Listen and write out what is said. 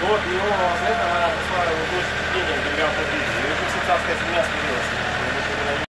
Вот, и его за этого она его ему дочь денег, говоря, по И очень царская семья смирилась.